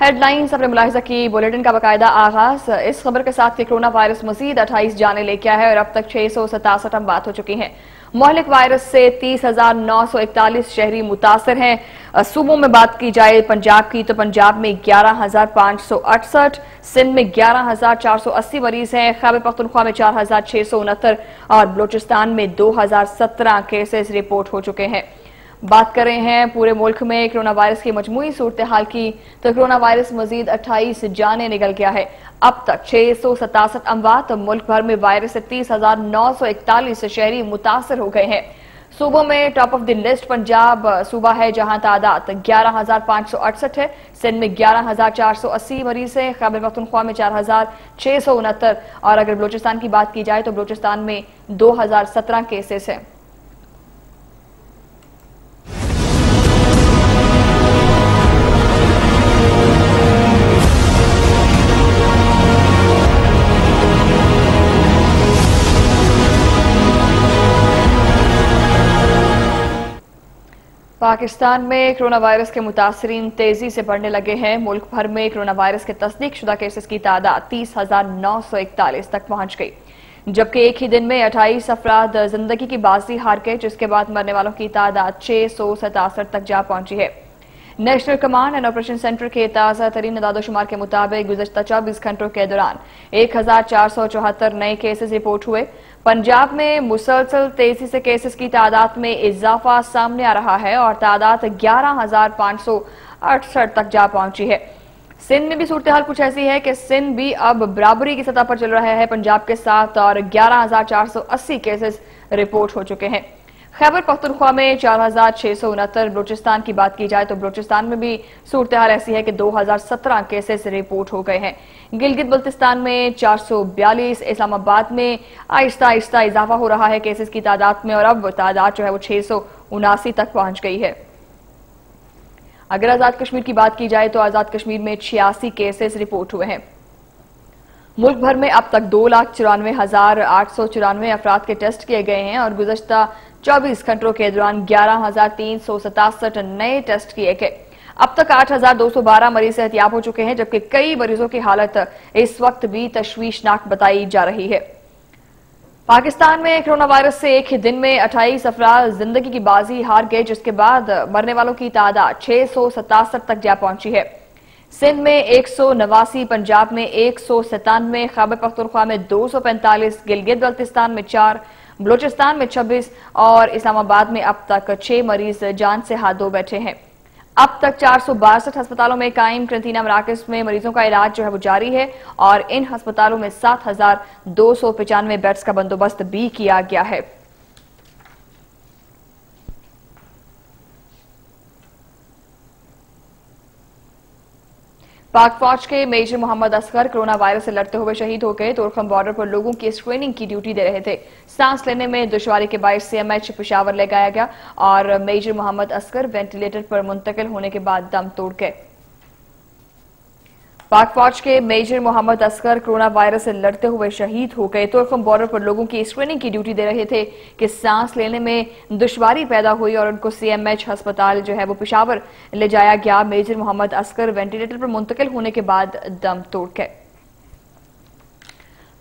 Headlines अपने मुलाहिजा की bulletin का बाकायदा आगाज़। इस खबर के साथ कि कोरोना वायरस मजीद अट्ठाईस जाने लेके आया है और अब तक छह सौ सतासठ हम बात हो चुकी हैं। मोहलिक वायरस से तीस हज़ार नौ सौ इकतालीस शहरी मुतासर हैं। सूबों में बात की जाए पंजाब की तो पंजाब में ग्यारह हज़ार पाँच सौ अड़सठ, सिंध में ग्यारह हज़ार चार सौ अस्सी मरीज़ हैं। खैबर पख्तनख्वा में चार हज़ार छह सौ उनहत्तर और बलोचिस्तान में दो हज़ार सत्रह केसेस रिपोर्ट हो चुके हैं। बात कर रहे हैं, पूरे मुल्क में कोरोना वायरस की मजमू सूरत हाल की तो कोरोना वायरस मजीद अट्ठाईस जाने निकल गया है। अब तक छह सौ सतासठ अमवात तो मुल्क भर में वायरस से तीस हज़ार नौ सौ इकतालीस शहरी मुतासर हो गए हैं। सूबों में top of the list Punjab सूबा है, जहाँ तादाद ग्यारह हज़ार पाँच सौ अड़सठ है। सिंध में ग्यारह हज़ार चार सौ अस्सी मरीज़ है, खैबर पख्तनख्वा में चार हज़ार छह सौ उनहत्तर। और अगर बलोचिस्तान की बात की जाए तो बलोचिस्तान में दो हज़ार सत्रह केसेस हैं। पाकिस्तान में कोरोना वायरस के मुतासरीन तेज़ी से बढ़ने लगे हैं। मुल्क भर में कोरोना वायरस के तस्दीक शुदा केसेस की तादाद तीस हज़ार नौ सौ इकतालीस तक पहुँच गई। जबकि एक ही दिन में अट्ठाईस अफराद ज़िंदगी की बाजी हार गए, जिसके बाद मरने वालों की तादाद छह सौ सतासठ तक जा पहुँची है। National command and operation centre के ताज़ा तरीन दादोशुमार के मुताबिक गुजशत चौबीस घंटों के दौरान एक हज़ार चार सौ चौहत्तर नए केसेस रिपोर्ट हुए। पंजाब में मुसलसल तेज़ी से केसेस की तादाद में इजाफा सामने आ रहा है और तादाद ग्यारह हज़ार पाँच सौ अड़सठ तक जा पहुँची है। सिंध में भी सूरत हाल कुछ ऐसी है कि सिंध भी अब बराबरी की सतह पर चल रहा है। पंजाब के साथ और ग्यारह हज़ार चार सौ अस्सी केसेस रिपोर्ट हो चुके हैं। खैबर पख्तनख्वा में चार हज़ार छह सौ उनहत्तर बलोचिस्तान की बात की जाए तो बलोचिस्तान में भी सूरत हाल ऐसी है कि दो हज़ार सत्रह केसेस रिपोर्ट हो गए हैं। गिलगित बल्तिस्तान में चार सौ बयालीस, इस्लामाबाद में आहिस्ता आहिस्ता इजाफा हो रहा है केसेस की तादाद में और अब तादाद जो है वो छह सौ उनासी तक पहुँच गई है। अगर आज़ाद कश्मीर की बात की जाए तो आज़ाद कश्मीर में छियासी केसेस रिपोर्ट हुए हैं। मुल्क भर में अब तक दो लाख चौरानवे हज़ार आठ सौ चौरानवे अफराद के टेस्ट किए गए हैं और गुजश्ता 24 घंटों के दौरान ग्यारह नए टेस्ट किए गए। अब तक 8,212 मरीज़ एहतियाब हो चुके हैं जबकि कई मरीजों की हालत इस वक्त भी तशवीशनाक बताई जा रही है। पाकिस्तान में कोरोना वायरस से एक ही दिन में 28 अफराद ज़िंदगी की बाजी हार गए जिसके बाद मरने वालों की तादाद छह तक जा पहुँची है। सिंध में एक सौ नवासी पंजाब में एक सौ सतानवे खैबर पख्तूनख्वा में दो सौ पैंतालीस गिलगित बल्तिस्तान में चार बलोचिस्तान में 26 और इस्लामाबाद में अब तक छह मरीज़ जान से हाथ धो बैठे हैं। अब तक चार अस्पतालों में कायम क्रंतीना मराकज में मरीजों का इलाज जो है वो जारी है और इन अस्पतालों में सात हज़ार दो सौ पचानवे बेड्स का बंदोबस्त भी किया गया है। पाक फौज के major Mohammad Asghar corona virus से लड़ते हुए शहीद हो गए। तोरखम बॉर्डर पर लोगों की स्क्रीनिंग की ड्यूटी दे रहे थे। सांस लेने में दुशारी के बाईस सीएमएच पिशावर ले गाया गया और मेजर मोहम्मद असगर वेंटिलेटर पर मुंतकिल होने के बाद दम तोड़ गए। पाक फौज के major Mohammad Asghar corona virus से लड़ते हुए शहीद हो गए तुर्कम बॉर्डर पर लोगों की स्क्रीनिंग की ड्यूटी दे रहे थे कि सांस लेने में दुश्वारी पैदा हुई और उनको सीएमएच अस्पताल जो है वो पिशावर ले जाया गया। मेजर मोहम्मद असगर वेंटिलेटर पर मुंतकिल होने के बाद दम तोड़ गए।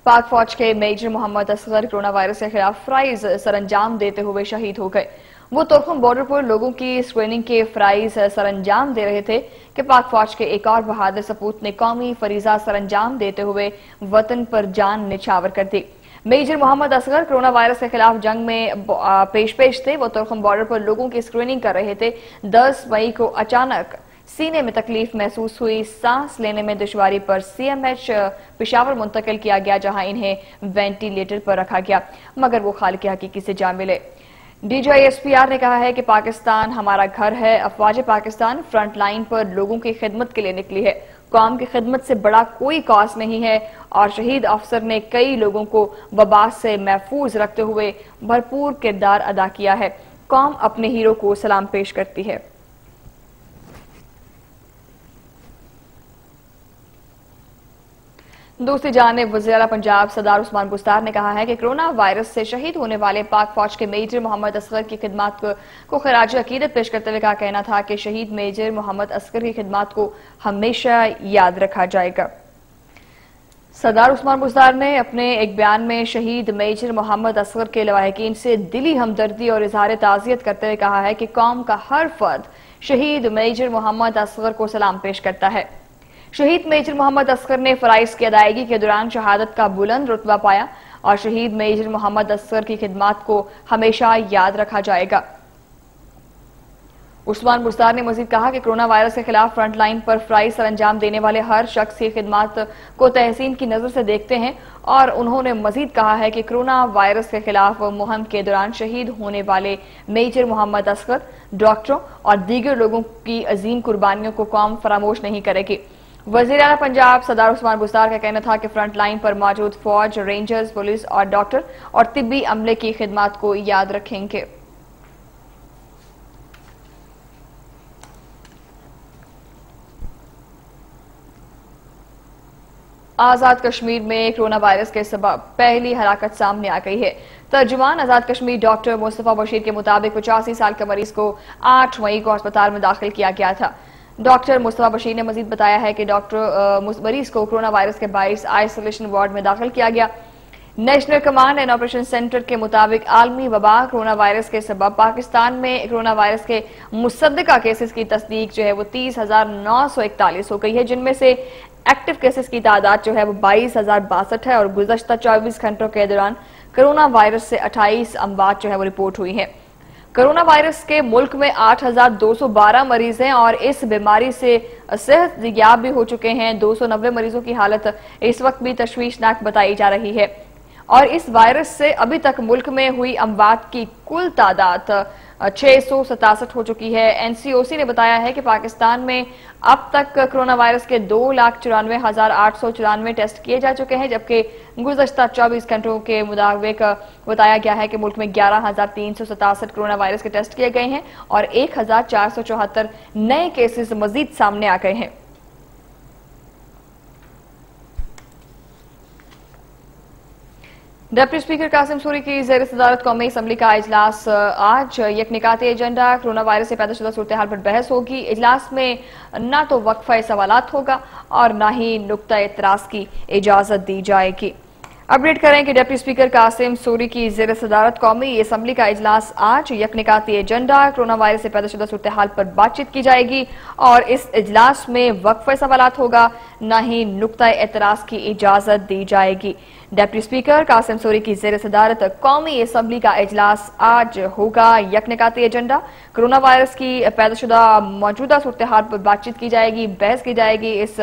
पाक फौज के major Mohammad Asghar corona virus के खिलाफ फ्राइज सरंजाम देते हुए शहीद हो गए। वो तुर्खम बॉर्डर पर लोगों की स्क्रीनिंग के फ्राइज सरंजाम दे रहे थे कि पाक फौज के एक और बहादुर सपूत ने कौमी फरीजा सरंजाम देते हुए वतन पर जान निछावर कर दी। Major Mohammad Asghar corona virus के खिलाफ जंग में पेश पेश थे। वो तुर्खम बॉर्डर पर लोगों की स्क्रीनिंग कर रहे थे। दस मई को अचानक सीने में तकलीफ़ महसूस हुई। सांस लेने में दुश्वारी पर सीएमएच पिशावर मुंतकिल किया गया, जहाँ इन्हें वेंटिलेटर पर रखा गया। मगर वो खाल के हकीकी से जा मिले। डीजीआईएसपीआर ने कहा है कि पाकिस्तान हमारा घर है। अफवाज पाकिस्तान फ्रंट लाइन पर लोगों की खिदमत के लिए निकली है। कौम की खिदमत से बड़ा कोई कॉज नहीं है और शहीद अफसर ने कई लोगों को वबा से महफूज रखते हुए भरपूर किरदार अदा किया है। कौम अपने हीरो को सलाम पेश करती है। दूसरी जानब, वजीरा पंजाब सदार उस्मान बुस्तार ने कहा है कि कोरोना वायरस से शहीद होने वाले पाक फौज के मेजर मोहम्मद असगर की खिदमत को खराज अकीदत पेश करते हुए का कहना था कि शहीद मेजर मोहम्मद असगर की खिदमत को हमेशा याद रखा जाएगा। सरदार उस्मान बुस्तार ने अपने एक बयान में शहीद मेजर मोहम्मद असगर के लवाहकिन से दिली हमदर्दी और इजहार ताजियत करते हुए कहा है कि कौम का हर फर्द शहीद मेजर मोहम्मद असगर को सलाम पेश करता है। शहीद मेजर मोहम्मद असगर ने फराइज की अदायगी के दौरान शहादत का बुलंद रुतबा पाया और शहीद मेजर मोहम्मद असगर की खिदमत को हमेशा याद रखा जाएगा। उस्मान बुस्तार ने मजीद कहा कि कोरोना वायरस के खिलाफ फ्रंट लाइन पर फ्राई सर अंजाम देने वाले हर शख्स की खिदमत को तहसीन की नज़र से देखते हैं और उन्होंने मजीद कहा है कि कोरोना वायरस के खिलाफ मुहिम के दौरान शहीद होने वाले मेजर मोहम्मद असगर, डॉक्टरों और दीगर लोगों की अजीम कुर्बानियों को कौम फरामोश नहीं करेगी। वज़ीर अला पंजाब सदार उस्मान बुस्तार का कहना था कि फ्रंट लाइन पर मौजूद फौज, रेंजर्स, पुलिस और डॉक्टर और तिब्बी अमले की खिदमत को याद रखेंगे। आज़ाद कश्मीर में कोरोना वायरस के सबब पहली हलाकत सामने आ गई है। तर्जुमान आज़ाद कश्मीर डॉक्टर मुस्तफ़ा बशीर के मुताबिक पचासी साल के मरीज़ को आठ मई को अस्पताल में दाखिल किया गया था। डॉक्टर मुस्तफ़ा बशीर ने मजीद बताया है कि डॉक्टर मरीज़ को कोरोना वायरस के बाईस आइसोलेशन वार्ड में दाखिल किया गया। National command and operation centre के मुताबिक आलमी वबा कोरोना वायरस के सबब पाकिस्तान में कोरोना वायरस के मुसदा केसेस की तस्दीक जो है वो तीस हज़ार नौ सौ इकतालीस हो गई है, जिनमें से एक्टिव केसेस की तादाद जो है वो बाईस हज़ार बासठ है और गुजशत चौबीस घंटों के दौरान कोरोना वायरस से अट्ठाईस अमवात जो है वो रिपोर्ट हुई है। कोरोना वायरस के मुल्क में 8,212 मरीज़ हैं और इस बीमारी से सेहत याब भी हो चुके हैं। 290 मरीजों की हालत इस वक्त भी तश्वीशनाक बताई जा रही है। और इस वायरस से अभी तक मुल्क में हुई अमवात की कुल तादाद सतासठ हो चुकी है। एनसीओसी ने बताया है कि पाकिस्तान में अब तक कोरोना वायरस के दो लाख चौरानवे हज़ार आठ सौ चौरानवे टेस्ट किए जा चुके हैं, जबकि गुजशत चौबीस घंटों के मुताबिक बताया गया है कि मुल्क में ग्यारह हज़ार तीन सौ सतासठ कोरोना वायरस के टेस्ट किए गए हैं और एक हज़ार चार सौ चौहत्तर नए केसेस मजीद सामने आ गए हैं। डिप्टी स्पीकर कासिम सूरी की जेर सदारत कौमी असम्बली का इजलास आज यकनिकाती एजेंडा कोरोना वायरस से पैदा शुदा सूरत हाल पर बहस होगी इजलास में न तो वक्फा सवाल होगा और न ही नुकता एतराज़ की इजाज़त दी जाएगी अपडेट करें कि डिप्टी स्पीकर कासिम सूरी की जेर सदारत कौमी असम्बली का इजलास आज यकनिकाती एजेंडा कोरोना वायरस से पैदा शुदा सूरत हाल पर बातचीत की जाएगी और इस इजलास में वक्फ सवाल होगा न ही नुकता एतराज़ की इजाज़त दी जाएगी डेप्टी स्पीकर कासिम सोरी की जेर सदारत कौमी असम्बली का अजलास आज होगा यकनिकाती एजेंडा कोरोना वायरस की पैदाशुदा मौजूदा सूरत हाल पर बातचीत की जाएगी बहस की जाएगी इस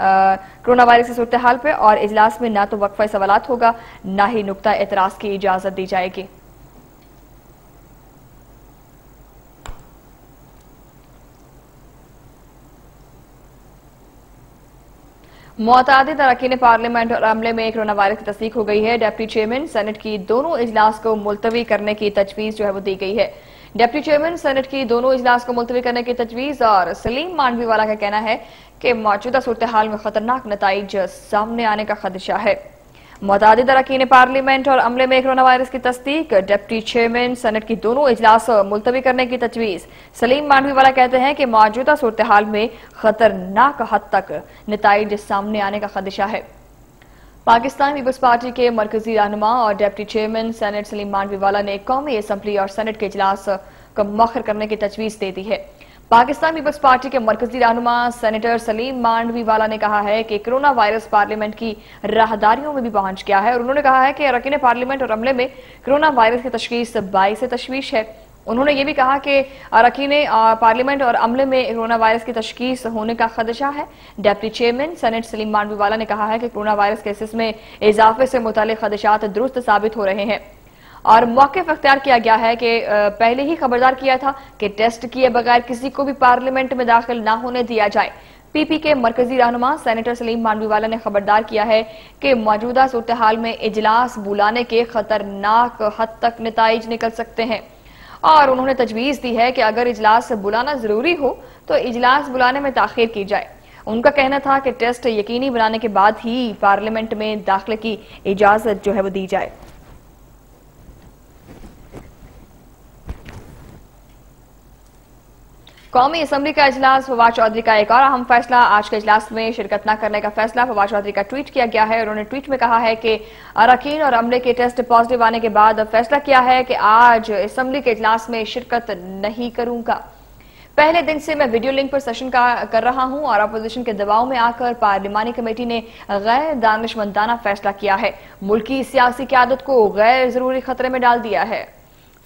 कोरोना वायरस की सूरत हाल पर और इजलास में ना तो वक्फा सवाल होगा ना ही नुकता एतराज़ की इजाज़त दी जाएगी मुताद अरकान पार्लियामेंट और अमले में कोरोना वायरस की तस्दीक हो गई है। डेप्टी चेयरमैन, सेनेट की दोनों इजलास को मुलतवी करने की तजवीज जो है वो दी गई है। डेप्टी चेयरमैन, सेनेट की दोनों इजलास को मुलतवी करने की तजवीज और सलीम मांडवी वाला का कहना है कि मौजूदा सूरत हाल में खतरनाक नतज सामने आने का खदशा है। मुताद अरकान पार्लियामेंट और अमले में कोरोना वायरस की तस्दीक। डिप्टी चेयरमैन सनट की दोनों इजलास मुलतवी करने की तजवीज़। सलीम मांडवी वाला कहते हैं कि मौजूदा सूरत हाल में खतरनाक हद तक नतज सामने आने का खदशा है। पाकिस्तान पीपल्स पार्टी के मरकजी रहनुमा और deputy chairman senate Salim Mandviwala ने कौमी असम्बली और सैनेट के इजलास को मौखर करने की तजवीज़ दे दी है। पाकिस्तान पीपल्स पार्टी के मरकजी रहनुमा सेनेटर सलीम मांडवी वाला ने कहा है कि कोरोना वायरस पार्लियामेंट की राहदारियों में भी पहुँच गया है और उन्होंने कहा है कि अरकिन पार्लियामेंट और अमले में कोरोना वायरस की तशखीस बाईस तशवीश है। उन्होंने ये भी कहा कि अरकिन पार्लियामेंट और अमले में कोरोना वायरस की तशखीस होने का खदशा है। Deputy chairman senate Salim Mandviwala ने कहा है कि कोरोना वायरस केसेस में इजाफे से मुतल खदशात दुरुस्त साबित हो रहे हैं। और मौके अख्तियार किया गया है कि पहले ही खबरदार किया था कि टेस्ट किए बगैर किसी को भी पार्लियामेंट में दाखिल न होने दिया जाए। पीपी के मरकजी रहनुमा सेनेटर सलीम मांडवीवाला ने खबरदार किया है कि मौजूदा सूरत हाल में इजलास बुलाने के खतरनाक हद तक नतज निकल सकते हैं। और उन्होंने तजवीज दी है कि अगर इजलास बुलाना ज़रूरी हो तो इजलास बुलाने में ताखिर की जाए। उनका कहना था कि टेस्ट यकीनी बनाने के बाद ही पार्लियामेंट में दाखिले की इजाज़त जो है वो दी जाए। कौमी असम्बली का इजलास, फवाद चौधरी का एक और अहम फैसला। आज के इजलास में शिरकत न करने का फैसला फवाद चौधरी का ट्वीट किया गया है। उन्होंने ट्वीट में कहा है कि अरकान और अमले के टेस्ट पॉजिटिव आने के बाद फैसला किया है कि आज असम्बली के इजलास में शिरकत नहीं करूँगा। पहले दिन से मैं वीडियो लिंक पर सेशन का कर रहा हूँ और अपोजिशन के दबाव में आकर पार्लिमानी कमेटी ने गैर दानिशमंदाना फैसला किया है। मुल्की सियासी क्यादत को गैर ज़रूरी खतरे में डाल दिया है।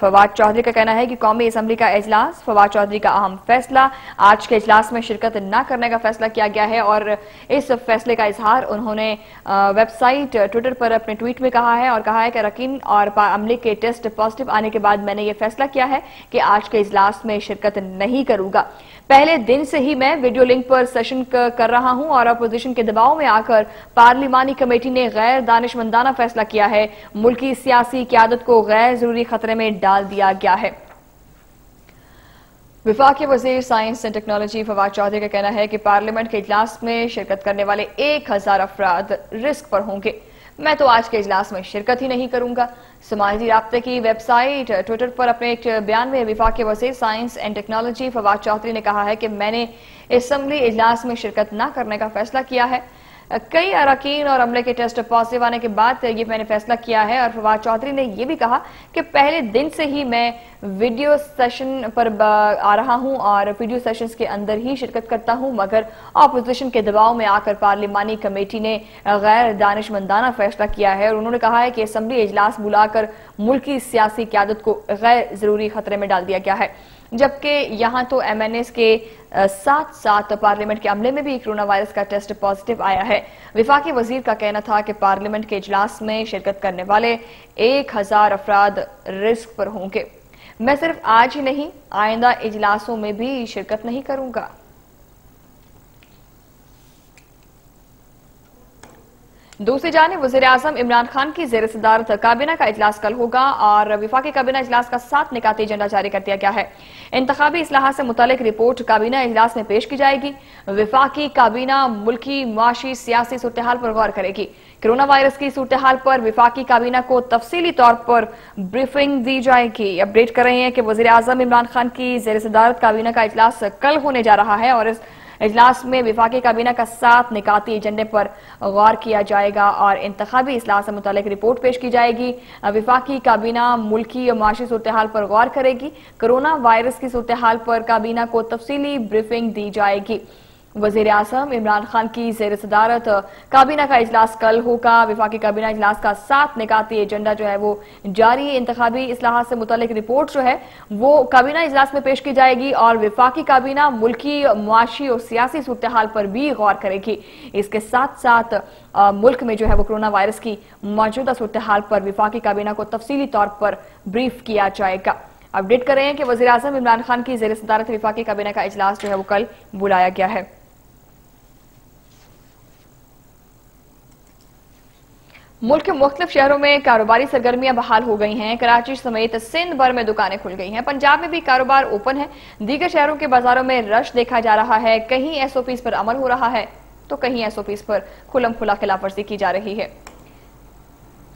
फवाद चौधरी का कहना है कि कौमी असम्बली का अजलास फवाद चौधरी का अहम फैसला, आज के अजलास में शिरकत न करने का फैसला किया गया है और इस फैसले का इजहार उन्होंने वेबसाइट, ट्विटर पर अपने ट्वीट में कहा है और कहा है कि रकीन और अमले के टेस्ट पॉजिटिव आने के बाद मैंने ये फैसला किया है कि आज के इजलास में शिरकत नहीं करूँगा। पहले दिन से ही मैं वीडियो लिंक पर सेशन कर रहा हूँ और अपोजिशन के दबाव में आकर पार्लिमानी कमेटी ने गैर दानिशमंदाना फैसला किया है। मुल्की सियासी क्यादत को गैर ज़रूरी खतरे में डाल दिया गया है। विफाक वज़ीर science and technology Fawad Chaudhry का कहना है कि पार्लियामेंट के इजलास में शिरकत करने वाले एक हज़ार अफराद रिस्क पर होंगे। मैं तो आज के इजलास में शिरकत ही नहीं करूँगा। समाजी रबते की वेबसाइट, ट्विटर पर अपने एक बयान में विफाक वज़ीर science and technology Fawad Chaudhry ने कहा है कि मैंने इसम्बली इजलास में शिरकत न करने का फैसला किया है। कई अरकान और अमले के टेस्ट पॉजिटिव आने के बाद ये मैंने फैसला किया है और फवाद चौधरी ने यह भी कहा कि पहले दिन से ही मैं वीडियो सेशन पर आ रहा हूँ और वीडियो सेशन के अंदर ही शिरकत करता हूँ, मगर अपोजिशन के दबाव में आकर पार्लिमानी कमेटी ने गैर दानिशमंदाना फैसला किया है और उन्होंने कहा है कि असम्बली इजलास बुलाकर मुल्क सियासी क्यादत को गैर ज़रूरी खतरे में डाल दिया गया है। जबकि यहाँ तो एमएनएस के साथ साथ पार्लियामेंट के अमले में भी कोरोना वायरस का टेस्ट पॉजिटिव आया है। विफाकी वज़ीर का कहना था कि पार्लियामेंट के इजलास में शिरकत करने वाले एक हज़ार अफराद रिस्क पर होंगे। मैं सिर्फ़ आज ही नहीं, आइंदा इजलासों में भी शिरकत नहीं करूँगा। दूसरी जाने वज़ीर आज़म इमरान खान की जेर सदारत काबीना का इजलास कल होगा और विफाकी काबीना इजलास का सात निकाती एजेंडा जारी कर दिया गया है। इंतबी असलाह से मुतल रिपोर्ट काबीना इजलास में पेश की जाएगी। विफाकी काबीना मुल्की मुआशी सियासी सूरत हाल पर गौर करेगी। कोरोना वायरस की सूरत हाल पर विफाकी काबीना को तफसीली तौर पर ब्रीफिंग दी जाएगी। अपडेट कर रहे हैं कि वजी अजम इमरान खान की जेर सदारत काबीना का इजलास कल होने जा रहा है और इस इजलास में विफाकी काबीना का सात निकाती एजेंडे पर गौर किया जाएगा और इंतबी असलाह से मुतल रिपोर्ट पेश की जाएगी। विफाकी काबीना मुल्की और माशी सूरत हाल पर गौर करेगी। कोरोना वायरस की सूरत हाल पर काबीना को तफसीली ब्रीफिंग दी जाएगी। वज़ीर आज़म इमरान खान की जेर सदारत। काबीना का इजलास कल होगा। विफाकी काबीना इजलास का सात निकाती एजेंडा जो है वो जारी। इंतबी असलाह से मुतल रिपोर्ट जो है वो काबीना इजलास में पेश की जाएगी और विफाकी काबीना मुल्की मुआशी और सियासी सूरत हाल पर भी गौर करेगी। इसके साथ साथ मुल्क में जो है वो कोरोना वायरस की मौजूदा सूरत हाल पर विफाकी काबीना को तफसीली तौर पर ब्रीफ किया जाएगा। अपडेट कर कि वजी अजम इमरान खान की जेर सदारत विफाकी काबीना का इजलास जो है वो कल बुलाया गया है। मुल्क के मुख्तलिफ़ शहरों में कारोबारी सरगर्मियाँ बहाल हो गई हैं। कराची समेत सिंध भर में दुकानें खुल गई हैं। पंजाब में भी कारोबार ओपन है। दीगर शहरों के बाजारों में रश देखा जा रहा है। कहीं एसओपीस पर अमल हो रहा है तो कहीं एसओपीस पर खुलम खुला खिलाफवर्जी की जा रही है।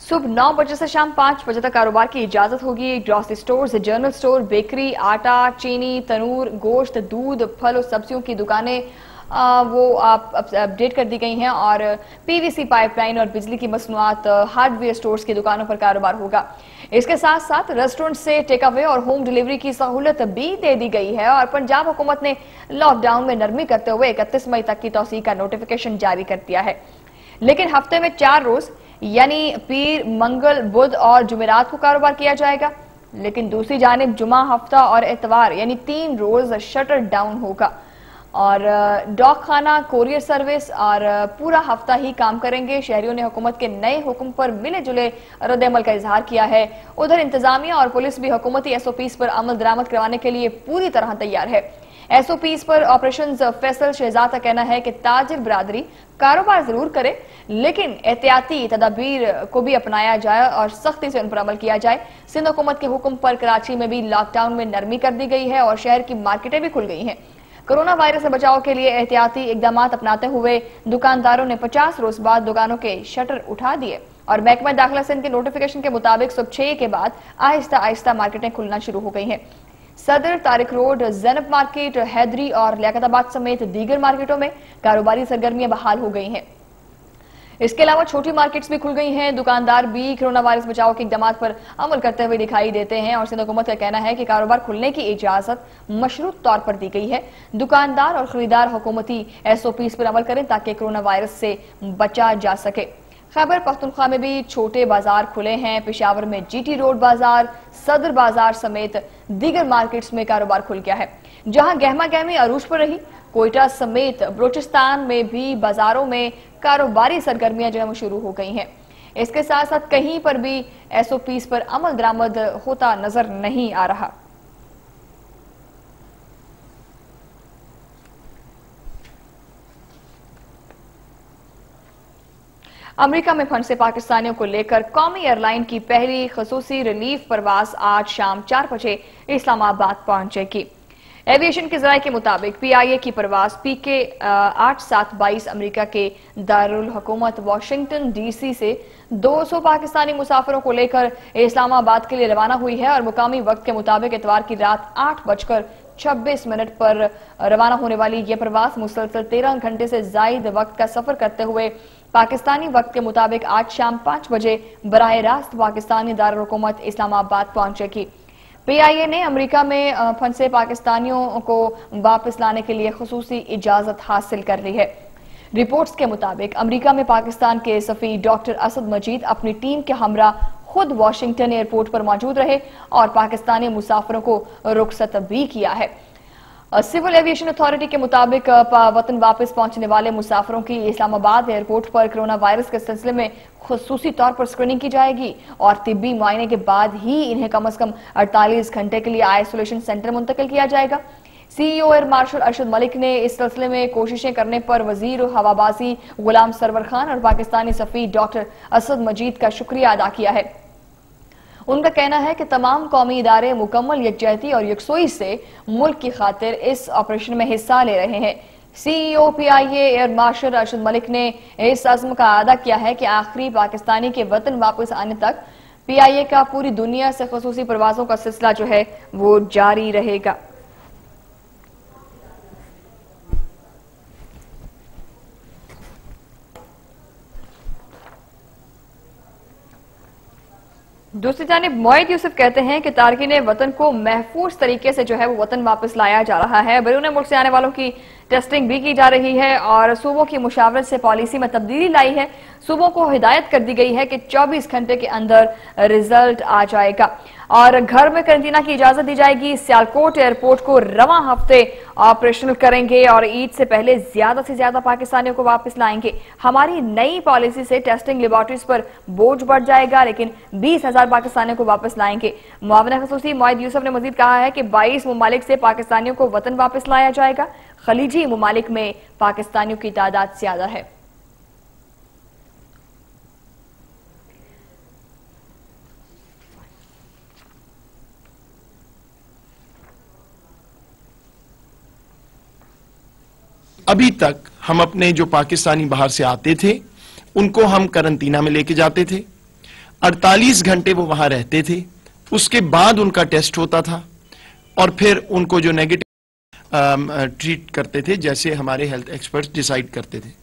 सुबह नौ बजे से शाम पाँच बजे तक कारोबार की इजाज़त होगी। Grocery store general store, bakery, आटा, चीनी, तनूर, गोश्त, दूध, फल और सब्जियों की दुकानें वो आप अपडेट कर दी गई हैं और पीवीसी पाइपलाइन और बिजली की मसनूआत हार्डवेयर स्टोर्स की दुकानों पर कारोबार होगा। इसके साथ साथ रेस्टोरेंट से टेक अवे और होम डिलीवरी की सहूलत भी दे दी गई है और पंजाब हुकूमत ने लॉकडाउन में नरमी करते हुए इकतीस मई तक की तोसी का नोटिफिकेशन जारी कर दिया है। लेकिन हफ़्ते में चार रोज, यानी पीर, मंगल, बुध और जुमेरात को कारोबार किया जाएगा। लेकिन दूसरी जानब जुमा हफ़्ता और एतवार यानी तीन रोज शटर डाउन होगा। और डॉक खाना कोरियर सर्विस और पूरा हफ़्ता ही काम करेंगे। शहरियों ने हुकूमत के नए हुक्म पर मिले जुले रद्दमल का इजहार किया है। उधर इंतजामिया और पुलिस भी हुकूमती एसओपीस पर अमल दरामद करवाने के लिए पूरी तरह तैयार है। एसओपीस पर ऑपरेशन फैसल शहजाद का कहना है कि ताजिर बरादरी कारोबार ज़रूर करे, लेकिन एहतियाती तदाबीर को भी अपनाया जाए और सख्ती से उन पर अमल किया जाए। सिंध हुकूमत के हुक्म पर कराची में भी लॉकडाउन में नरमी कर दी गई है और शहर की मार्केटें भी खुल गई हैं। कोरोना वायरस से बचाव के लिए एहतियाती इकदाम अपनाते हुए दुकानदारों ने 50 रोज बाद दुकानों के शटर उठा दिए और महकमा दाखिला सिंह के नोटिफिकेशन के मुताबिक सुबह छह के बाद आहिस्ता आहिस्ता मार्केटें खुलना शुरू हो गई हैं। सदर तारिक रोड, जैनब मार्केट, हैदरी और लियाकताबाद समेत दीगर मार्केटों में कारोबारी सरगर्मियाँ बहाल हो गई हैं। इसके अलावा छोटी मार्केट्स भी खुल गई हैं। दुकानदार भी कोरोना वायरस बचाव के इकदाम पर अमल करते हुए दिखाई देते हैं और सिंध हुकूमत का कहना है कि कारोबार खुलने की इजाज़त मशरूत तौर पर दी गई है। दुकानदार और खरीदार हुकूमती एसओपीज पर अमल करें ताकि कोरोना वायरस से बचा जा सके। खैबर पख्तनख्वा में भी छोटे बाज़ार खुले हैं। पिशावर में जीटी रोड बाज़ार, सदर बाज़ार समेत दीगर मार्केट्स में कारोबार खुल गया है, जहाँ गहमा गहमी अरूज पर रही। कोयटा समेत बलोचिस्तान में भी बाजारों में कारोबारी सरगर्मियाँ जो है वो शुरू हो गई हैं। इसके साथ साथ कहीं पर भी एसओपीस पर अमल दरामद होता नज़र नहीं आ रहा। अमेरिका में फंसे पाकिस्तानियों को लेकर कौमी एयरलाइन की पहली खसूसी रिलीफ परवास आज शाम चार बजे इस्लामाबाद पहुंचेगी। एविएशन के जराये के मुताबिक पीआईए की परवास पीके आठ सात बाईस अमरीका के दारुल हुकूमत वाशिंगटन डीसी से 200 पाकिस्तानी मुसाफिरों को लेकर इस्लामाबाद के लिए रवाना हुई है और मुकामी वक्त के मुताबिक इतवार की रात आठ बजकर 26 मिनट पर रवाना होने वाली यह प्रवास मुसलसल तेरह घंटे से जायद वक्त का सफ़र करते हुए पाकिस्तानी वक्त के मुताबिक आज शाम पाँच बजे बरह रास्त पाकिस्तानी दारकूमत इस्लामाबाद पहुंचेगी। पीआईए ने अमेरिका में फंसे पाकिस्तानियों को वापस लाने के लिए खसूसी इजाज़त हासिल कर ली है। रिपोर्ट्स के मुताबिक अमेरिका में पाकिस्तान के सफी डॉक्टर असद मजीद अपनी टीम के हमरा खुद वाशिंगटन एयरपोर्ट पर मौजूद रहे और पाकिस्तानी मुसाफिरों को रुखसत भी किया है। सिविल एविएशन अथॉरिटी के मुताबिक वतन वापस पहुँचने वाले मुसाफिरों की इस्लामाबाद एयरपोर्ट पर कोरोना वायरस के सिलसिले में खसूसी तौर पर स्क्रीनिंग की जाएगी और तिब्बी मुआयने के बाद ही इन्हें कम अज कम 48 घंटे के लिए आइसोलेशन सेंटर मुंतकिल किया जाएगा। CEO air marshal Arshad Malik ने इस सिलसिले में कोशिशें करने पर वज़ीर हवाबाजी गुलाम सरवर खान और पाकिस्तानी सफी डॉक्टर असद मजीद का शुक्रिया अदा किया है। उनका कहना है कि तमाम कौमी इदारे मुकम्मल यकजहती और यकसोई से मुल्क की खातिर इस ऑपरेशन में हिस्सा ले रहे हैं। CEO PIA air marshal Arshad Malik ने इस अज़म का अदा किया है कि आखिरी पाकिस्तानी के वतन वापस आने तक पीआईए का पूरी दुनिया से खसूसी प्रवासों का सिलसिला जो है वो जारी रहेगा। दूसरी जानब, मोहित यूसुफ कहते हैं कि तारकिन वतन को महफूज तरीके से जो है वो वतन वापस लाया जा रहा है। बैरून मुल्क से आने वालों की टेस्टिंग भी की जा रही है और सूबों की मुशावरत से पॉलिसी में तब्दीली लाई है। सूबों को हिदायत कर दी गई है कि 24 घंटे के अंदर रिज़ल्ट आ जाएगा। और घर में करंतना की इजाज़त दी जाएगी। सियालकोट एयरपोर्ट को रवा हफ़्ते ऑपरेशनल करेंगे और ईद से पहले ज़्यादा से ज़्यादा पाकिस्तानियों को वापस लाएँगे। हमारी नई पॉलिसी से टेस्टिंग लेबोरेटरीज पर बोझ बढ़ जाएगा, लेकिन बीस हज़ार पाकिस्तानियों को वापस लाएँगे। मुआवना खसूसी मोहद यूसुफ ने मजीद कहा है कि बाईस ममालिक से पाकिस्तानियों को वतन वापस लाया जाएगा। खलीजी ममालिक में पाकिस्तानियों की तादाद ज़्यादा है। अभी तक हम अपने जो पाकिस्तानी बाहर से आते थे, उनको हम करंतना में लेके जाते थे। 48 घंटे वो वहाँ रहते थे। उसके बाद उनका टेस्ट होता था और फिर उनको जो नेगेटिव ट्रीट करते थे, जैसे हमारे हेल्थ एक्सपर्ट्स डिसाइड करते थे।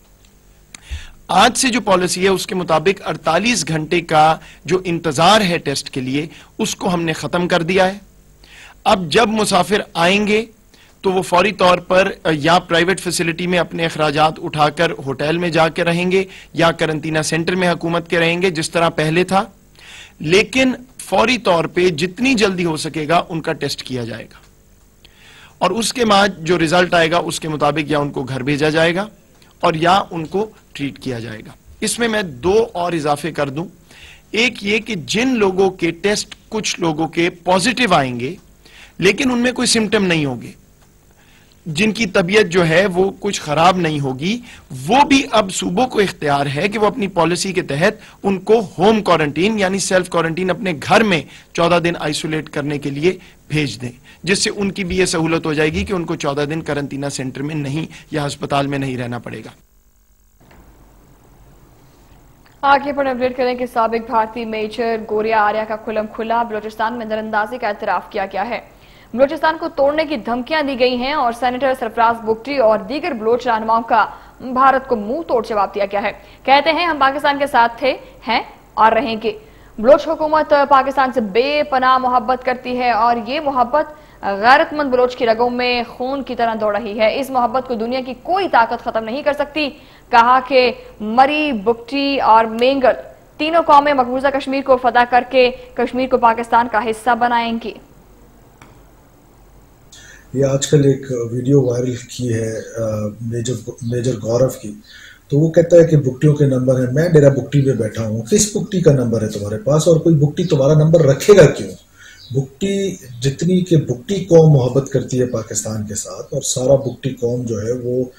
आज से जो पॉलिसी है, उसके मुताबिक 48 घंटे का जो इंतज़ार है टेस्ट के लिए, उसको हमने खत्म कर दिया है। अब जब मुसाफिर आएँगे तो वो फौरी तौर पर या प्राइवेट फैसिलिटी में अपने अखराज उठाकर होटल में जाकर रहेंगे, या करंतना सेंटर में हुकूमत के रहेंगे, जिस तरह पहले था। लेकिन फौरी तौर पे जितनी जल्दी हो सकेगा, उनका टेस्ट किया जाएगा। और उसके बाद जो रिज़ल्ट आएगा, उसके मुताबिक या उनको घर भेजा जाएगा, और या उनको ट्रीट किया जाएगा। इसमें मैं दो और इजाफे कर दूँ। एक ये कि जिन लोगों के टेस्ट कुछ लोगों के पॉजिटिव आएँगे, लेकिन उनमें कोई सिम्टम नहीं होंगे। जिनकी तबीयत जो है वो कुछ खराब नहीं होगी, वो भी अब सूबों को इख्तियार है कि वो अपनी पॉलिसी के तहत उनको होम क्वारंटीन, यानी सेल्फ क्वारंटीन अपने घर में चौदह दिन आइसोलेट करने के लिए भेज दें, जिससे उनकी भी ये सहूलत हो जाएगी कि उनको चौदह दिन करंतना सेंटर में नहीं या अस्पताल में नहीं रहना पड़ेगा। आगे पर अपडेट करें कि सबक भारतीय मेजर गोरिया आर्या का खुलम खुला, बलोचिस्तान में नजरअंदाजी का एतराफ किया गया है। बलोचिस्तान को तोड़ने की धमकियाँ दी गई हैं और सेनेटर सरफराज बुगटी और दीगर बलोच रहनुमाओं का भारत को मुँह तोड़ जवाब दिया गया है। कहते हैं, हम पाकिस्तान के साथ थे, हैं और रहेंगे। बलोच हुकूमत पाकिस्तान से बेपनाह मोहब्बत करती है और ये मोहब्बत गैरतमंद बलोच की रगों में खून की तरह दौड़ रही है। इस मोहब्बत को दुनिया की कोई ताकत खत्म नहीं कर सकती, कहा कि मरी बुकटी और मेंगल, तीनों कौमें मकबूजा कश्मीर को फतह करके कश्मीर को पाकिस्तान का हिस्सा बनाएँगी। ये आजकल एक वीडियो वायरल की है मेजर मेजर गौरव की। तो वो कहता है कि बुकटियों के नंबर है, मैं डेरा बुकटी में बैठा हूँ, किस बुकटी का नंबर है तुम्हारे पास और कोई बुकटी तुम्हारा नंबर रखेगा क्यों? बुकटी जितनी के बुकटी कौम मोहब्बत करती है पाकिस्तान के साथ और सारा बुकटी कौम जो है वो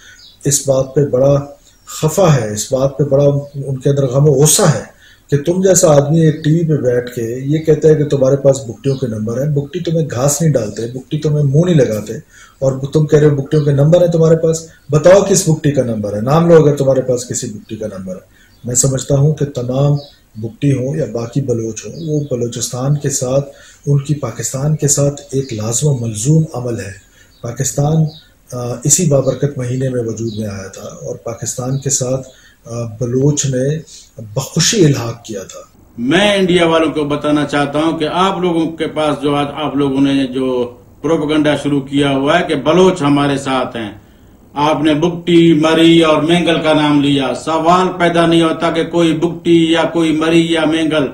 इस बात पे बड़ा खफा है, इस बात पे बड़ा उनके अंदर गम गुस्सा है। कि तुम जैसा आदमी एक टीवी पे बैठ के ये कहता है कि तुम्हारे पास बुकटियों के नंबर है बुकटी तुम्हें घास नहीं डालते बुकटी तुम्हें मुँह नहीं लगाते, और तुम कह रहे हो बुकटियों के नंबर है तुम्हारे पास, बताओ किस बुकटी का नंबर है, नाम लो अगर तुम्हारे पास किसी बुकटी का नंबर है। मैं समझता हूँ कि तमाम बुकटी हो या बाकी बलोच हो, वो बलोचिस्तान के साथ, उनकी पाकिस्तान के साथ एक लाजम मलजूम अमल है। पाकिस्तान इसी बाबरकत महीने में वजूद में आया था, और पाकिस्तान के साथ बलोच ने बखुशी इलाहाक किया था। मैं इंडिया वालों को बताना चाहता हूँ कि आप लोगों के पास जो आज आप लोगों ने जो प्रोपगंडा शुरू किया हुआ है कि बलोच हमारे साथ हैं। आपने बुकटी मरी और मेंगल का नाम लिया। सवाल पैदा नहीं होता कि कोई बुकटी या कोई मरी या मेंगल।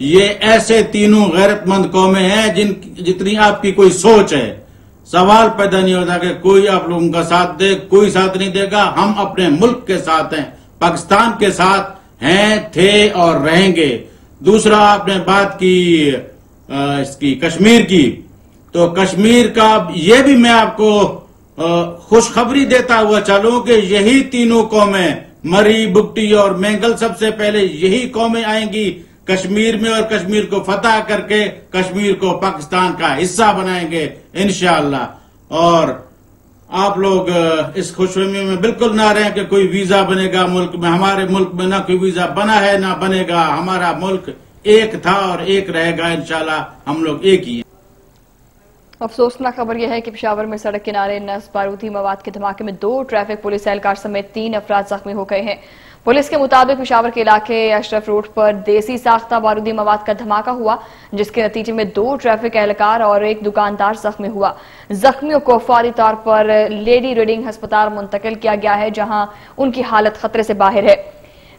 ये ऐसे तीनों गैरतमंद कौमें हैं जिन, जितनी आपकी कोई सोच है। सवाल पैदा नहीं होता कि कोई आप लोगों का साथ दे, कोई साथ नहीं देगा। हम अपने मुल्क के साथ हैं। पाकिस्तान के साथ हैं, थे और रहेंगे। दूसरा आपने बात की इसकी कश्मीर की। तो कश्मीर का ये भी मैं आपको खुशखबरी देता हुआ चलूँ कि यही तीनों कौमें, मरी, बुकटी और मेंगल सबसे पहले यही कौमें आएँगी कश्मीर में और कश्मीर को फतह करके कश्मीर को पाकिस्तान का हिस्सा बनाएँगे इनशाला और आप लोग इस खुशफहमी में बिल्कुल ना रहें कि कोई वीज़ा बनेगा मुल्क में। हमारे मुल्क में ना कोई वीज़ा बना है, ना बनेगा। हमारा मुल्क एक था और एक रहेगा इनशाला हम लोग एक हैं। अफसोसनाक खबर यह है कि पिशावर में सड़क किनारे नस बारूदी मवाद के धमाके में दो ट्रैफ़िक पुलिस एहलकार समेत तीन अफराद जख्मी हो गए हैं। पुलिस के मुताबिक पिशावर के इलाके अशरफ रोड पर देसी साख्ता बारूदी मवाद का धमाका हुआ, जिसके नतीजे में दो ट्रैफ़िक एहलकार और एक दुकानदार जख्मी हुआ। जख्मियों को फौरी तौर पर लेडी रीडिंग अस्पताल मुंतकिल किया गया है, जहाँ उनकी हालत खतरे से बाहर है।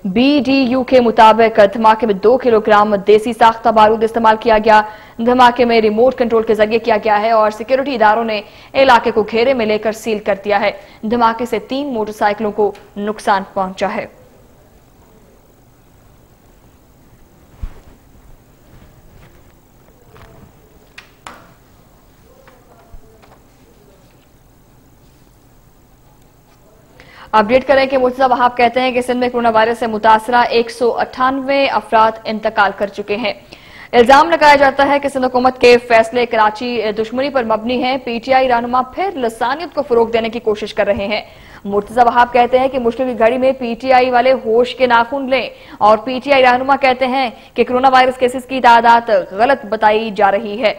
बीडीयू के मुताबिक धमाके में दो किलोग्राम देसी साख्ता बारूद इस्तेमाल किया गया। धमाके में रिमोट कंट्रोल के ज़रिए किया गया है और सिक्योरिटी इदारों ने इलाके को घेरे में लेकर सील कर दिया है। धमाके से तीन मोटरसाइकिलों को नुकसान पहुँचा है। अपडेट करें कि मुर्तजा वहाब कहते हैं कि सिंध में कोरोना वायरस से मुतासरा एक सौ अट्ठानवे अफराद इंतकाल कर चुके हैं। इल्ज़ाम लगाया जाता है कि सिंध हुकूमत के फैसले कराची दुश्मनी पर मबनी है। पीटीआई रहनुमा फिर लसानियत को फरोग देने की कोशिश कर रहे हैं। मुर्तजा वहाब कहते हैं कि मुश्किल की घड़ी में पीटीआई वाले होश के नाखून लें और पीटीआई रहनुमा कहते हैं कि कोरोना वायरस केसेस की तादाद गलत बताई जा रही है।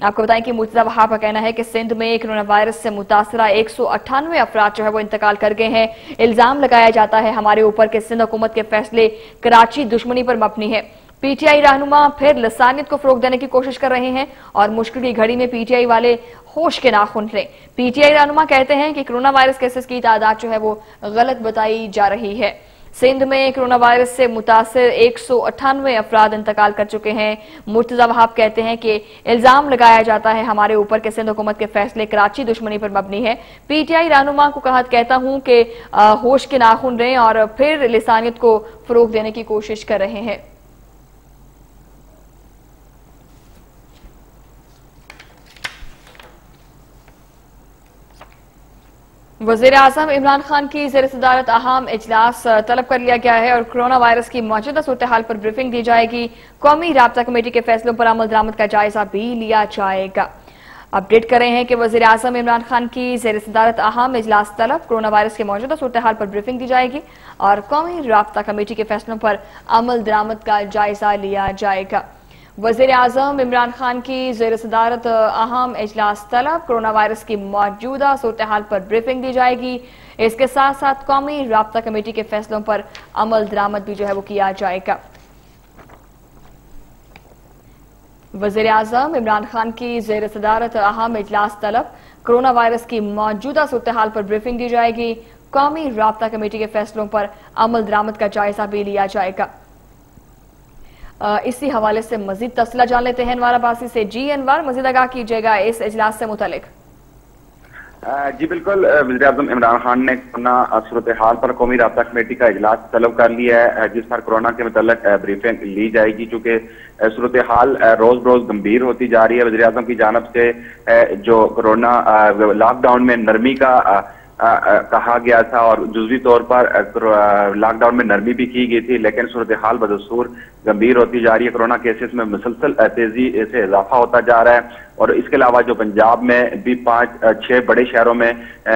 आपको बताएँ कि मुर्तजा वहाब का कहना है कि सिंध में कोरोना वायरस से मुतासरा एक सौ अट्ठानवे अफराद जो है वो इंतकाल कर गए हैं। इल्ज़ाम लगाया जाता है हमारे ऊपर के सिंध हुकूमत के फैसले कराची दुश्मनी पर मबनी है। पीटीआई रहनुमा फिर लसानियत को फरोग देने की कोशिश कर रहे हैं और मुश्किल की घड़ी में पीटीआई वाले होश के नाखुन रहे पीटीआई रहनुमा कहते हैं कि कोरोना वायरस केसेस की तादाद जो है वो गलत बताई जा रही है। सिंध में कोरोना वायरस से मुतासर एक सौ अट्ठानवे अफराद इंतकाल कर चुके हैं। मुर्तजा वहाब कहते हैं कि इल्ज़ाम लगाया जाता है हमारे ऊपर के सिंध हुकूमत के फैसले कराची दुश्मनी पर मबनी है। पीटीआई रानुमा को कहा कहता हूँ कि होश के नाखून रहें और फिर लिसानियत को फरोग देने की कोशिश कर रहे हैं। वज़ीर अजम इमरान खान की जेर सदारत अहम इजलास तलब कर लिया गया है और कोरोना वायरस की मौजूदा सूरत हाल पर ब्रीफिंग दी जाएगी। कौमी रबता कमेटी के फैसलों पर अमल दरामद का जायजा भी लिया जाएगा। अपडेट कर रहे हैं कि वज़ीर अजम इमरान खान की जेर सदारत अहम इजलास तलब कोरोना वायरस के मौजूदा सूरत हाल पर ब्रीफिंग दी जाएगी और कौमी रबता कमेटी के फैसलों पर अमल दरामद का जायजा लिया जाएगा। वज़ीर आज़म इमरान खान की जेर सदारत अहम इजलास तलब। कोरोना वायरस की मौजूदा सूरत हाल पर ब्रीफिंग दी जाएगी। इसके साथ साथ कौमी रबता कमेटी के फैसलों पर अमल दरामद भी जो है वो किया जाएगा। वज़ीर आज़म इमरान खान की जेर सदारत अहम इजलास तलब। कोरोना वायरस की मौजूदा सूरत हाल पर ब्रीफिंग दी जाएगी। कौमी रबता कमेटी के फैसलों पर अमल दरामद का जायजा भी लिया जाएगा। इसी हवाले से मजीद तफसला जान लेते हैं। अनवाराबासी से जी अनवार, मजीद आगाह कीजिएगा इस इजलास से मुतलिक। जी बिल्कुल वजी अजम इमरान खान ने कोरोना सूरत हाल पर कौमी रबता कमेटी का इजलास तलब कर लिया है जिस पर कोरोना के मतलब ब्रीफिंग ली जाएगी, चूँकि सूरत हाल रोज रोज गंभीर होती जा रही है। वजी अजम की जानब से जो कोरोना लॉकडाउन में नरमी का कहा गया था और जुजी तौर पर लॉकडाउन में नरमी भी की गई थी, लेकिन सूरत हाल बदसूर गंभीर होती जा रही है। कोरोना केसेस में मुसलसल तेज़ी से इजाफा होता जा रहा है। और इसके अलावा जो पंजाब में भी पाँच छह बड़े शहरों में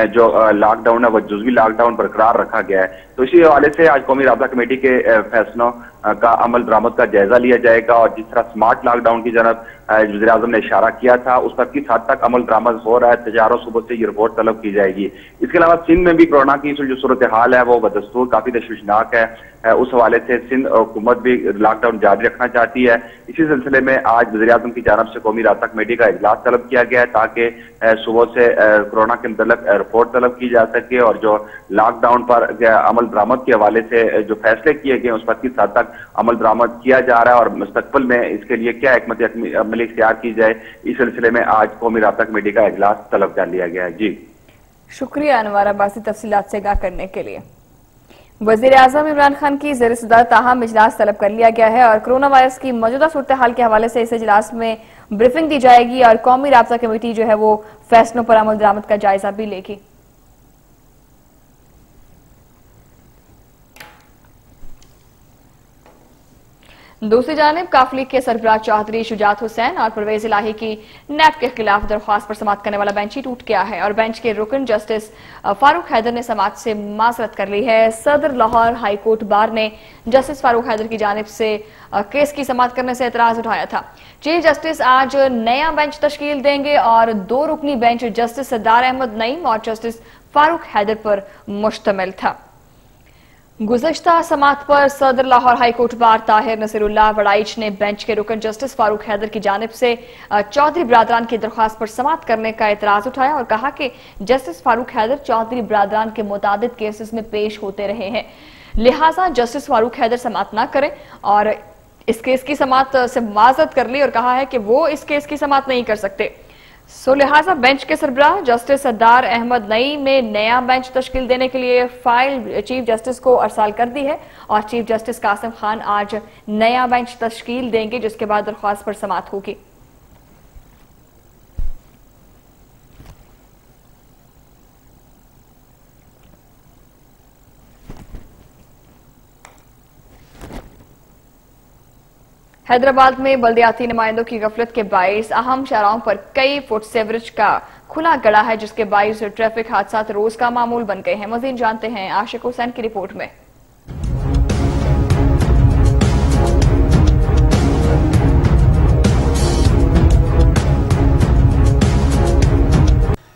जो लॉकडाउन है, वो जुजवी लॉकडाउन बरकरार रखा गया है। तो इसी हवाले से आज कौमी रबा कमेटी के फैसलों का अमल दरामद का जायजा लिया जाएगा और जिस तरह स्मार्ट लॉकडाउन की जनब वजी अजम ने इशारा किया था, उस पर किस हद तक अमल दरामद हो रहा है तजारों सुबह से ये रिपोर्ट तलब की जाएगी। इसके अलावा सिंध में भी कोरोना की जो सूरत हाल है, वो बदस्तूर, काफ़ी तशवीशनाक है। उस हवाले से सिंध हुकूमत भी लॉकडाउन जारी रखना चाहती है। इसी सिलसिले में आज वजी अजम की जानब से कौमी रबता कमेटी का इजलास तलब किया गया है ताकि सुबह से कोरोना के मतलब रिपोर्ट तलब की जा सके और जो लॉकडाउन पर अमल दरामद के हवाले से जो फैसले किए गए उस पर किस हद तक अमल दरामद किया जा रहा है और मुस्तकबल में इसके लिए क्या हमत अमली इख्तियार की जाए, इस सिलसिले में आज कौमी रबता कमेटी का इजलास तलब कर लिया गया है। जी। शुक्रिया, अनवर अब्बासी तफसीत से आगाह करने के लिए। वज़ीर अजम इमरान खान की जेर सदर ताहम इजलास तलब कर लिया गया है और कोरोना वायरस की मौजूदा सूरत हाल के हवाले से इस इजलास में ब्रीफिंग दी जाएगी और कौमी रबता कमेटी जो है वो फैसलों पर अमल दरामद का जायजा भी लेगी। दूसरी जानब, काफली के सरबराह चौधरी शुजात हुसैन और परवेज इलाही की नैब के खिलाफ दरख्वास्त पर समाप्त करने वाला बेंच ही टूट गया है और बेंच के रुकन जस्टिस फारूक हैदर ने समाज से माजरत कर ली है। सदर लाहौर हाईकोर्ट बार ने जस्टिस फारूक हैदर की जानब से केस की समाप्त करने से एतराज़ उठाया था। चीफ जस्टिस आज नया बेंच तश्कील देंगे और दो रुकनी बेंच जस्टिस सरदार अहमद नईम और जस्टिस फारूक हैदर पर मुश्तमिल था। गुजश्ता समात पर सदर Lahore high court bar Tahir Nasirullah Waraich ने बेंच के रुकन जस्टिस फारूक हैदर की जानब से चौधरी बरदरान की दरख्वास्त पर समात करने का एतराज़ उठाया और कहा कि जस्टिस फारूक हैदर चौधरी बरदरान के मुताद केसेस में पेश होते रहे हैं। लिहाजा जस्टिस फारूक हैदर समात न करें और इस केस की समात से माजत कर ली और कहा है कि वो इस केस की समात नहीं कर सकते। सो लिहाजा बेंच के सरबराह, जस्टिस सरदार अहमद नई ने नया बेंच तश्कील देने के लिए फ़ाइल चीफ जस्टिस को अरसाल कर दी है और चीफ जस्टिस कासिम खान आज नया बेंच तश्कील देंगे, जिसके बाद दरख्वास्त पर समाप्त होगी। हैदराबाद में बल्दियाती नुमाइंदों की गफलत के बायस अहम शाहराहों पर कई फुट सेवरेज का खुला गड़ा है, जिसके बायस ट्रैफ़िक हादसा रोज का मामूल बन गए हैं। मजीद जानते हैं आशिक हुसैन की रिपोर्ट में।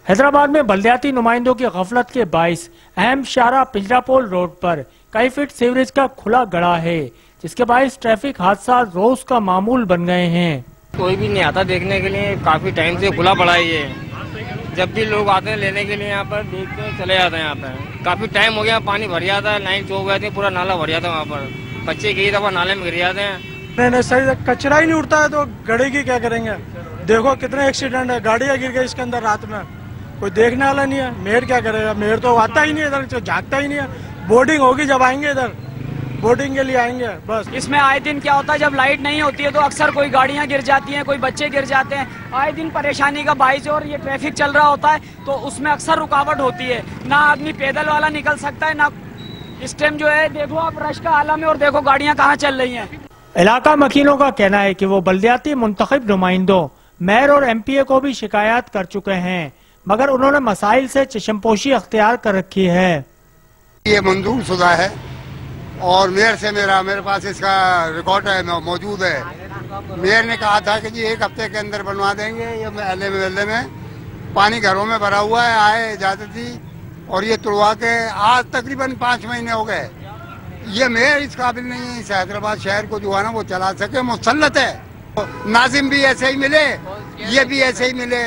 हैदराबाद में बल्दियाती नुमाइंदों की गफलत के बायस अहम शारा पिंजरापोल रोड पर कई फीट सीवरेज का खुला गड़ा है। जिसके बायस ट्रैफ़िक हादसा रोज का मामूल बन गए हैं। कोई भी नहीं आता देखने के लिए काफ़ी टाइम से खुला पड़ा है ये। जब भी लोग आते हैं लेने के लिए यहाँ पर देखते हैं चले जाते हैं यहाँ पर। काफ़ी टाइम हो गया पानी भर जाता है लाइन चौक थे पूरा नाला भर जाता है वहाँ पर। बच्चे कई दफ़ा नाले में गिर जाते हैं। नहीं नहीं सही कचरा ही नहीं उठता है तो गड़ी की क्या करेंगे? देखो कितने एक्सीडेंट है गाड़ियाँ गिर गई इसके अंदर रात में। कोई देखने वाला नहीं है मेयर क्या करेगा? मेयर तो आता ही नहीं है इधर जागता ही नहीं है। बोर्डिंग होगी जब आएँगे इधर। बोटिंग के लिए आएँगे बस। इसमें आए दिन क्या होता है जब लाइट नहीं होती है तो अक्सर कोई गाड़ियाँ गिर जाती हैं कोई बच्चे गिर जाते हैं। आए दिन परेशानी का बाइस और ये ट्रैफ़िक चल रहा होता है तो उसमें अक्सर रुकावट होती है। ना आदमी पैदल वाला निकल सकता है ना इस टाइम जो है देखो आप रश का आलम है और देखो गाड़ियाँ कहाँ चल रही हैं। इलाका मकीनों का कहना है कि वो बल्दियाती मुंतब नुमाइंदों मेयर और एमपीए को भी शिकायत कर चुके हैं मगर उन्होंने मसाइल से चशमपोशी अख्तियार कर रखी है। ये मंजूर शुदा है। और मेयर से मेरा, मेरे पास इसका रिकॉर्ड है मौजूद है। मेयर ने कहा था कि जी, एक हफ़्ते के अंदर बनवा देंगे ये महल्ले में महल्ले में पानी घरों में भरा हुआ है, आए, इजाज़त दी। और ये तुड़वा के आज तकरीबन पाँच महीने हो गए। ये मेयर इस काबिल नहीं है, इस हैदराबाद शहर को जो है ना, वो चला सके मुसलत है। नाजिम भी ऐसे ही मिले, ये भी ऐसे ही मिले।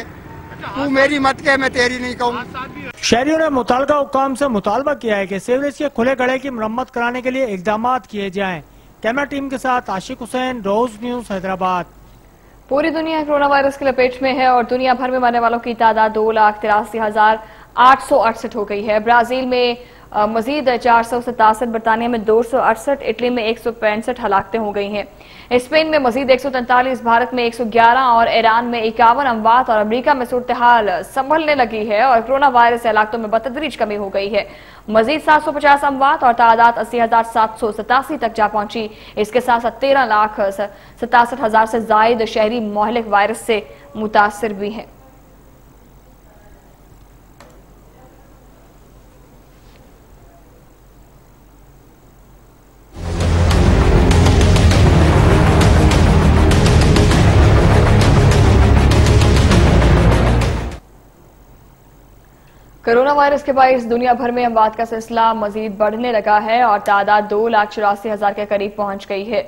तू मेरी मत के मैं तेरी नहीं कहूँ। शहरियों ने मुतल हुकाम से मुतालबा किया है कि सीवरेज के खुले गड़े की मरम्मत कराने के लिए इकदाम किए जाए। कैमरा टीम के साथ आशिक हुसैन रोज न्यूज़ हैदराबाद। पूरी दुनिया कोरोना वायरस की लपेट में है और दुनिया भर में मरने वालों की तादाद दो लाख तिरासी हज़ार आठ सौ अड़सठ हो गई है। ब्राज़ील में मजीद चार सौ सतासठ बरतानिया में दो सौ अड़सठ, इटली में एक सौ पैंसठ हलाकतें हो गई हैं। स्पेन में मजीद एक सौ तैंतालीस, भारत में एक सौ ग्यारह और ईरान में इक्यावन अमवात और अमरीका में सूरत हाल संभलने लगी है और कोरोना वायरस हलाकतों में बतदरीज कमी हो गई है। मजीद सात सौ पचास अमवात और तादाद अस्सी हज़ार सात सौ सतासी तक जा पहुँची। इसके साथ साथ तेरह लाख सतासठ हज़ार से जायद शहरी मोहलिक वायरस से मुतासर भी हैं। वायरस के बायस दुनिया भर में अमवात का सिलसिला मजीद बढ़ने लगा है और तादाद दो लाख चौरासी हज़ार के करीब पहुँच गई है।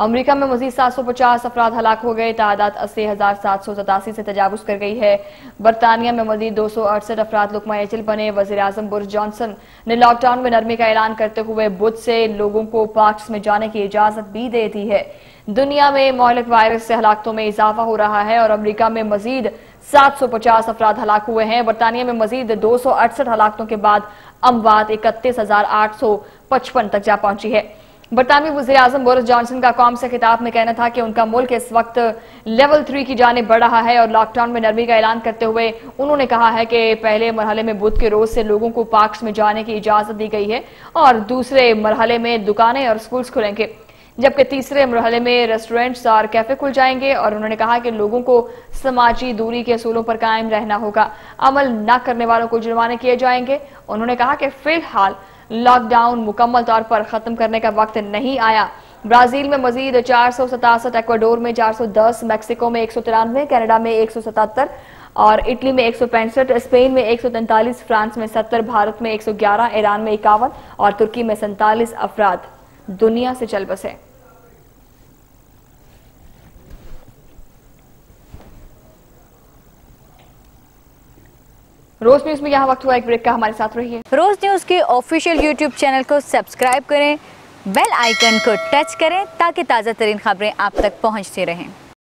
अमेरिका में मजीद सात सौ पचास अफराद हलाक हो गए, तादाद अस्सी हज़ार सात सौ सतासी से तजावज कर गई है। बरतानिया में मजीद दो सौ अड़सठ अफराद लुकमा एजल बने। वज़ीर आज़म बुर्ज जॉनसन ने लॉकडाउन में नरमी का ऐलान करते हुए बुध से लोगों को पार्क में जाने की इजाज़त भी दे दी है। दुनिया में मोहलिक वायरस से हलाकतों में इजाफा हो रहा है और अमरीका में मजीद 750 अफराद हलाक हुए हैं। बरतानिया में मजीद दो सौ अड़सठ हलाकतों के बाद अमवात इकतीस हज़ार आठ सौ पचपन तक जा पहुँची है। बरतानवी वजी अजम बोरिस जॉनसन का कौम से खिताब में कहना था कि उनका मुल्क इस वक्त लेवल थ्री की जाने बढ़ रहा है और लॉकडाउन में नरमी का ऐलान करते हुए उन्होंने कहा है कि पहले मरहले में बुध के रोज से लोगों को पार्क में जाने की इजाज़त दी गई है और दूसरे मरहले में दुकानें और स्कूल्स खुलेंगे। जबकि तीसरे मरहले में रेस्टोरेंट्स और कैफ़े खुल जाएँगे और उन्होंने कहा कि लोगों को समाजी दूरी के असूलों पर कायम रहना होगा। अमल न करने वालों को जुर्माने किए जाएँगे। उन्होंने कहा कि फ़िलहाल लॉकडाउन मुकम्मल तौर पर खत्म करने का वक्त नहीं आया। ब्राज़ील में मजीद चार सौ सतासठ एक्वाडोर में चार सौ दस, मैक्सिको में एक सौ तिरानवे, कैनेडा में एक सौ सतहत्तर और इटली में एक सौ पैंसठ, स्पेन में एक सौ तैंतालीस, फ्रांस में सत्तर, भारत में एक सौ ग्यारह, ईरान में इक्यावन और तुर्की में सैंतालीस अफराद दुनिया से चल बसे। रोज न्यूज़ में यहाँ वक्त हुआ, एक ब्रेक का हमारे साथ रहिए। रोज न्यूज़ के ऑफिशियल यूट्यूब चैनल को सब्सक्राइब करें, बेल आइकन को टच करें, ताकि ताज़ा तरीन खबरें आप तक पहुँचती रहें।